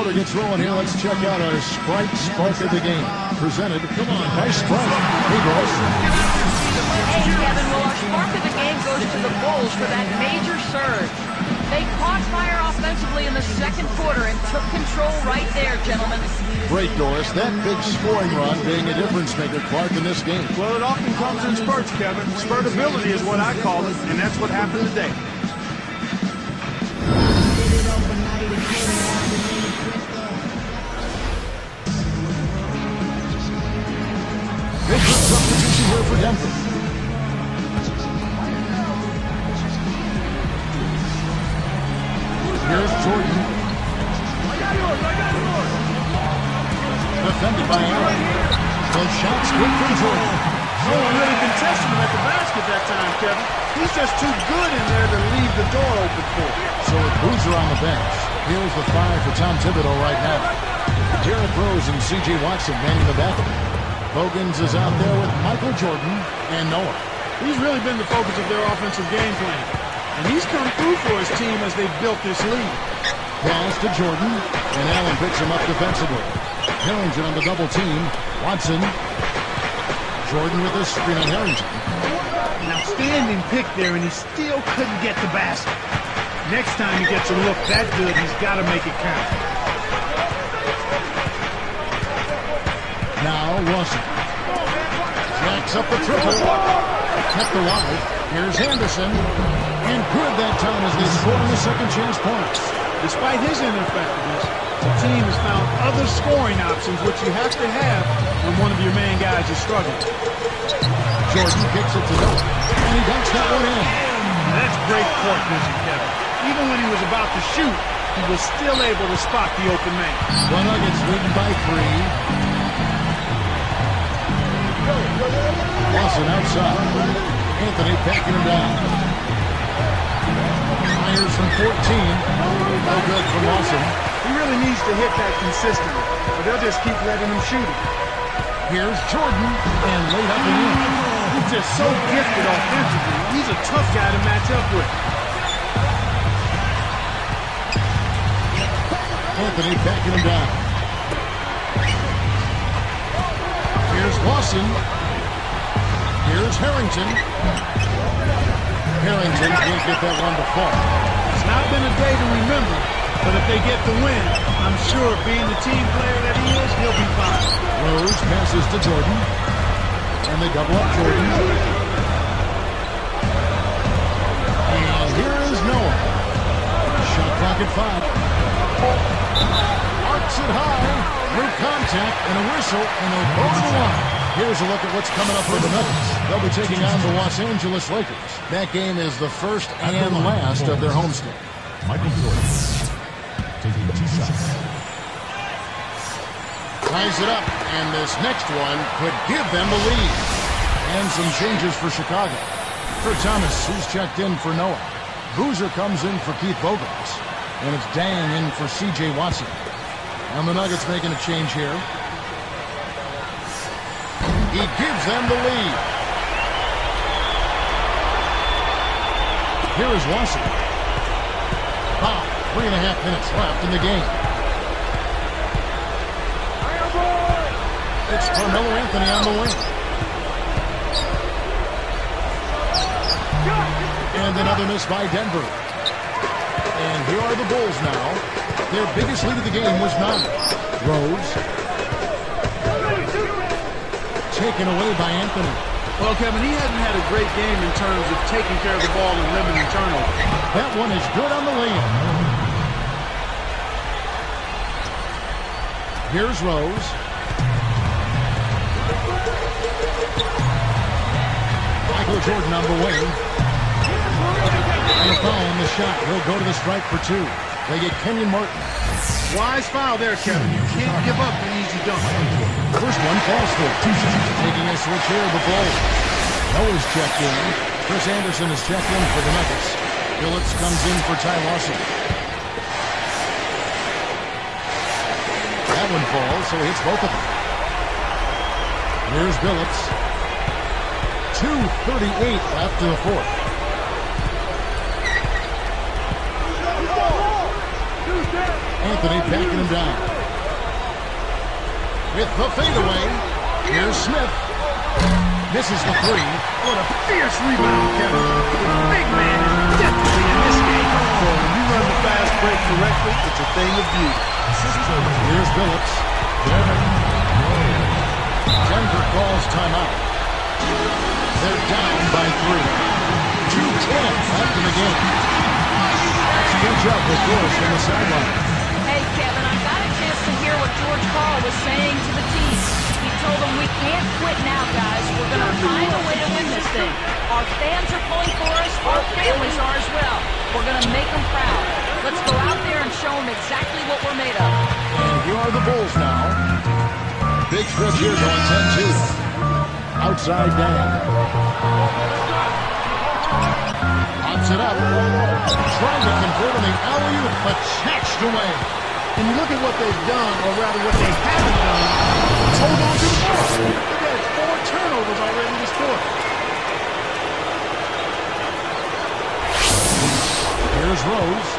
quarter gets rolling here. Let's check out our Sprite Spark of the game. Presented by Sprite. Hey, girls. Hey, Kevin, well, our spark of the game goes to the Bulls for that major surge. They caught fire offensively in the second quarter and took control right there, gentlemen. Great, Doris. That big scoring run being a difference maker, Clark, in this game. Well, it often comes in spurts, Kevin. Spurtability is what I call it, and that's what happened today. Here for Denver. Here's Jordan. Defended by Allen. The shot's good from Jordan. No one really contested him at the basket that time, Kevin. He's just too good in there to leave the door open for. So with Boozer on the bench, here's the five for Tom Thibodeau right now. Derrick Rose and C.J. Watson manning the back. Bogans is out there with Michael Jordan and Noah. He's really been the focus of their offensive game plan. And he's come through for his team as they've built this lead. Pass to Jordan, and Allen picks him up defensively. Harrington on the double team. Watson. Jordan with a screen on Harrington. An outstanding pick there, and he still couldn't get the basket. Next time he gets a look that good, he's got to make it count. Now Russell. Jacks up the triple. Kept alive. Here's Andersen. And good that time as they score on the second chance points. Despite his ineffectiveness, the team has found other scoring options, which you have to have when one of your main guys is struggling. Jordan kicks it to Noah. And he dunks that one in. That's great court vision, Kevin. Even when he was about to shoot, he was still able to spot the open man. The Nuggets leading by three. Lawson outside. Anthony backing him down. Myers from 14. No good from Lawson. He really needs to hit that consistently, or they'll just keep letting him shoot it. Here's Jordan, and laid up and in. He's just so gifted offensively. He's a tough guy to match up with. Anthony backing him down. Here's Lawson. Here's Harrington. Harrington can't get that one to fall. It's not been a day to remember, but if they get the win, I'm sure being the team player that he is, he'll be fine. Rose passes to Jordan. And they double up Jordan. And here is Noah. Shot clock at five. Arcs it high. Through contact and a whistle, and they'll go to the line. Here's a look at what's coming up for the Nuggets. They'll be taking on the Los Angeles Lakers. That game is the first and last of their homestand. Michael Jordan taking two shots. Ties it up, and this next one could give them the lead. And some changes for Chicago. For Thomas, who's checked in for Noah. Boozer comes in for Keith Bogans. And it's Deng in for C.J. Watson. And the Nuggets making a change here. He gives them the lead. Here is Watson. Wow, three and a half minutes left in the game. It's Carmelo Anthony on the wing. And another miss by Denver. And here are the Bulls now. Their biggest lead of the game was nine. Rose. Taken away by Anthony. Well, Kevin, he hasn't had a great game in terms of taking care of the ball and limiting turnovers. That one is good on the lay-in. Here's Rose. Michael Jordan on the wing. And a foul on the shot. He'll go to the strike for two. They get Kenyon Martin. Wise foul there, Kevin. You can't give up an easy dunk. First one falls for it. Taking a switch here, the Bulls. Noah's checked in. Chris Andersen is checked in for the Nuggets. Phillips comes in for Ty Lawson. That one falls, so he hits both of them. Here's Billups. 2.38 left in the fourth. Anthony backing him down. With the fadeaway, here's Smith. Misses the three. What a fierce rebound, Kevin. The big man is definitely in this game. Well, when you run the fast break correctly, it's a thing of beauty. Here's Billups. Denver calls timeout. They're down by three. 2-10 left in the game. Catch up with Doris from the sideline. Hey, Kevin, I got a chance to hear what George Karl was saying to the team. He told them we can't quit now, guys. We're going to find a way to win this thing. Our fans are pulling for us. Our families are as well. We're going to make them proud. Let's go out there and show them exactly what we're made of. And here are the Bulls now. Big stretch here going 10-2. Outside Deng. Pops it up. Trying to convert on the alley-oop, but snatched away. And you look at what they've done, or rather what they haven't done, hold on to the ball. Look at that, four turnovers already this quarter. Here's Rose.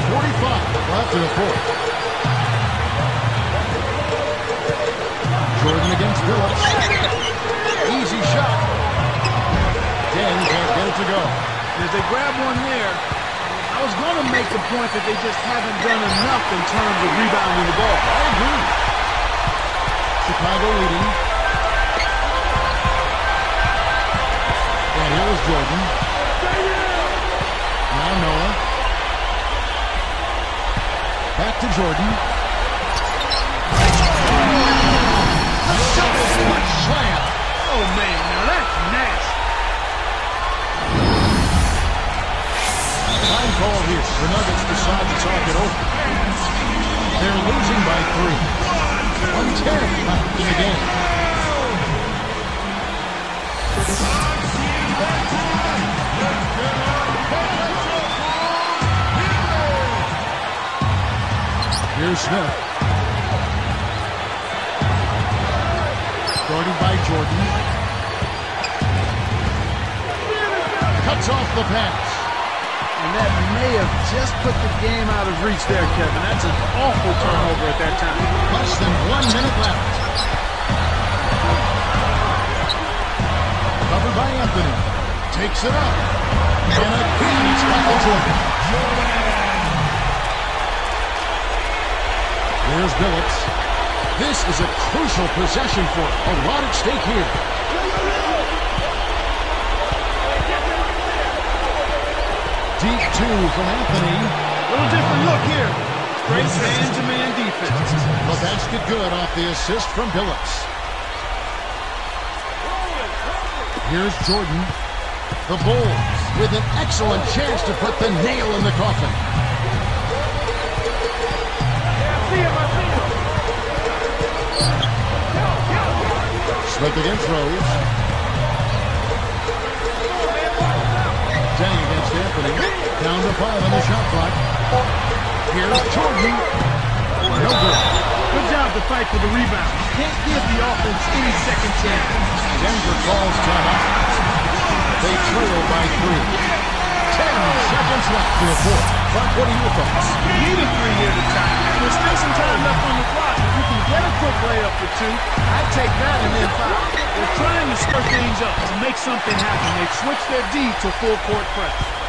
145 left in the fourth. Jordan against Phillips. To go. And if they grab one there, I was going to make the point that they just haven't done enough in terms of rebounding the ball. I agree. Chicago leading. And here is Jordan. Now Noah. Back to Jordan. A double slam. Oh, man, now that's Time call here. The Nuggets decide to talk it over. They're losing by three. 110 left in the game. Here's Smith. Guarded by Jordan. Cuts off the pass. And that may have just put the game out of reach there, Kevin. That's an awful turnover at that time. Less than one minute left. Covered by Anthony. Takes it up. And again, it's Michael Jordan. Here's Billups. This is a crucial possession for. A lot at stake here. Deep two from Anthony. A little different look here. Great man-to-man defense. The basket good off the assist from Billups. Here's Jordan. The Bulls with an excellent chance to put the nail in the coffin. Smith against Rose. Down to five on the shot clock. Here's Jordan. No good. Good job to fight for the rebound. Can't give the offense any second chance. Denver calls timeout. They trail by three. Ten seconds left in the fourth. What are your thoughts? You need a three here to tie. There's still some time left on the clock. If you can get a quick layup for two, I'd take that and then five. They're trying to stir things up to make something happen. They've switched their D to full court press.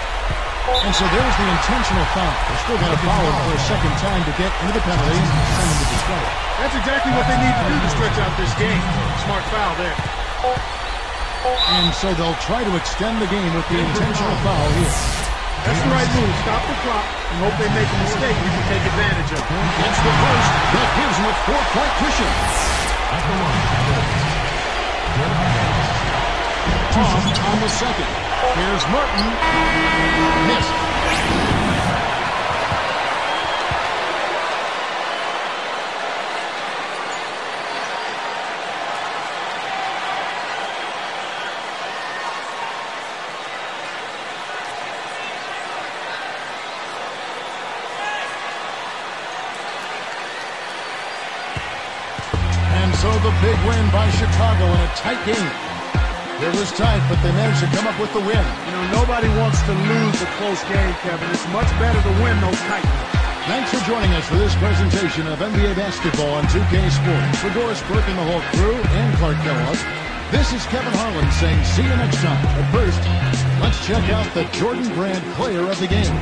And so there's the intentional foul. They're still going to foul him for a second time to get into the penalty and send him to the display. That's exactly what they need to do to stretch out this game. Smart foul there. And so they'll try to extend the game with the intentional foul here. That's the right move. Stop the clock and hope they make a mistake we can take advantage of. That's the first. That gives him a four-point cushion. Off on the second. Here's Martin. Missed. And so the big win by Chicago in a tight game. It was tight, but they managed to come up with the win. You know, nobody wants to lose a close game, Kevin. It's much better to win those tight ones. Thanks for joining us for this presentation of NBA basketball on 2K Sports. For Doris Burke and the whole crew and Clark Kellogg, this is Kevin Harlan saying see you next time. But first, let's check out the Jordan Brand player of the game.